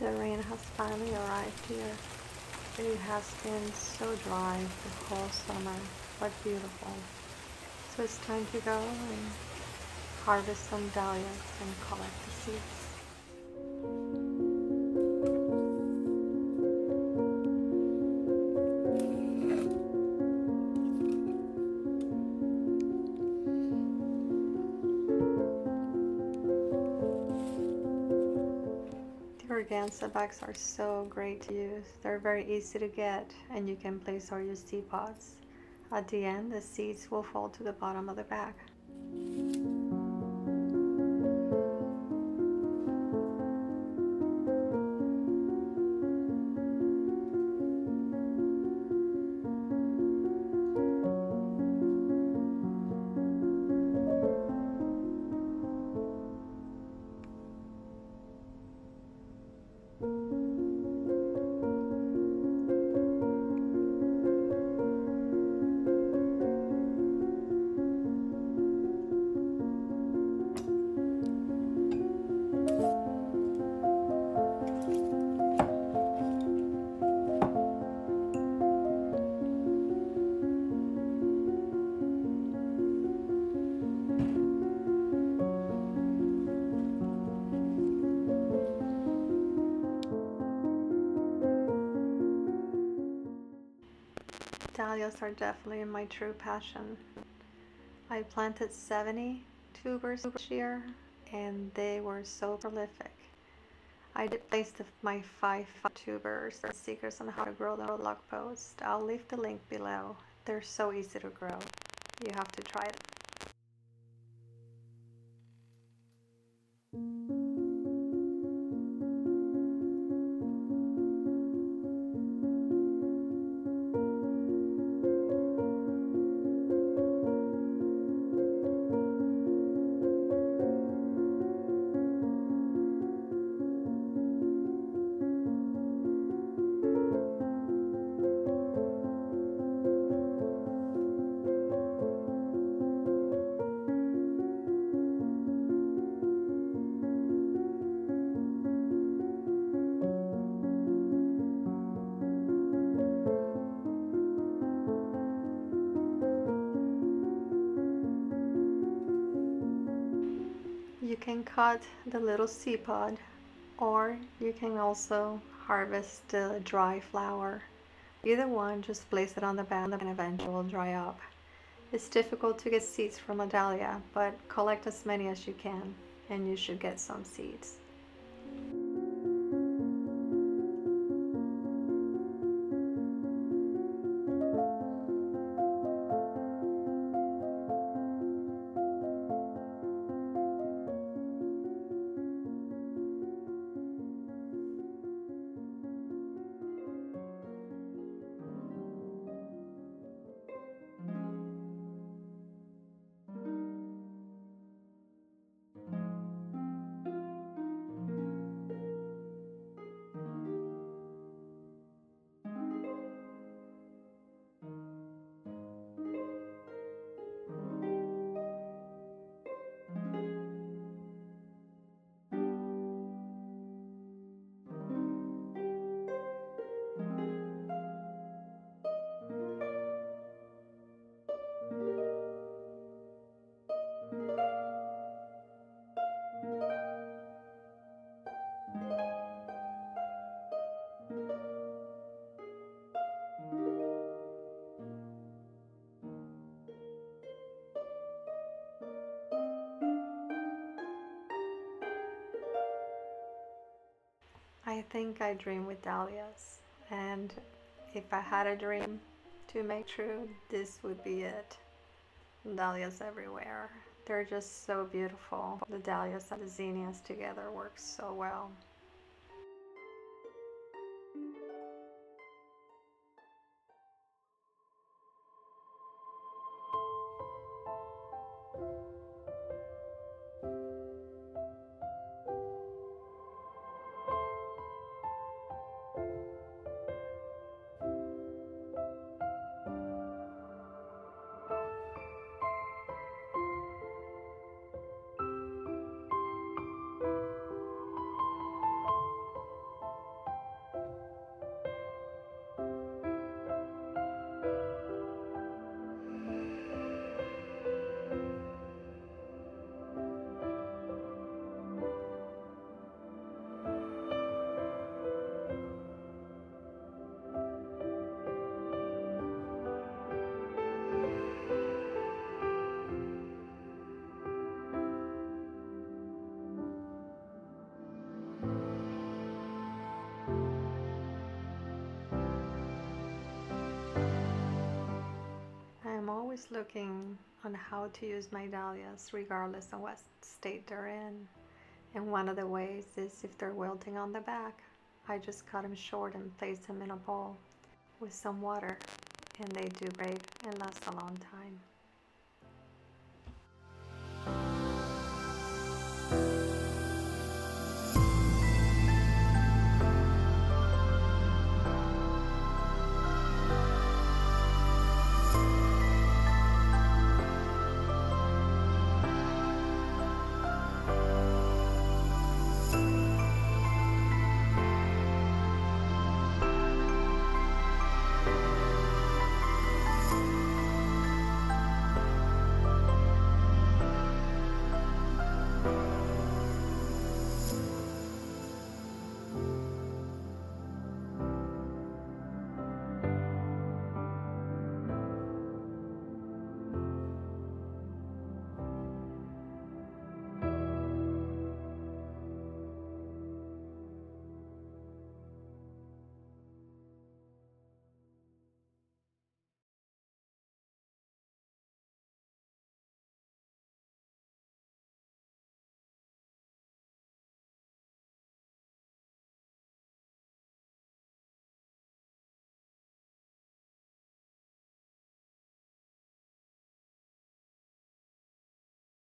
The rain has finally arrived here. It has been so dry the whole summer, but beautiful. So it's time to go and harvest some dahlias and collect the seeds. Organza bags are so great to use. They're very easy to get and you can place all your seed pods. At the end, the seeds will fall to the bottom of the bag. Dahlias are definitely my true passion. I planted 70 tubers this year and they were so prolific. I did place the, my five tubers, secrets on how to grow them blog post. I'll leave the link below. They're so easy to grow. You have to try them. Can cut the little seed pod or you can also harvest the dry flower. Either one, just place it on the bed and eventually will dry up. It's difficult to get seeds from a dahlia, but collect as many as you can and you should get some seeds. Think I dream with dahlias, and if I had a dream to make true, this would be it. Dahlias everywhere. They're just so beautiful. The dahlias and the zinnias together work so well. always looking on how to use my dahlias regardless of what state they're in. And one of the ways is if they're wilting on the back, I just cut them short and place them in a bowl with some water and they do great and last a long time.